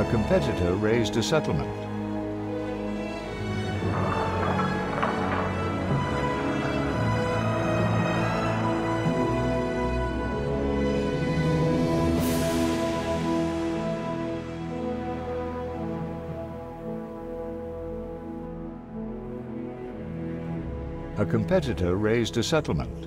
A competitor raised a settlement. A competitor raised a settlement.